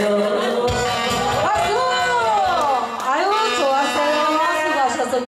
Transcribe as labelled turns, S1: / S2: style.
S1: Lord.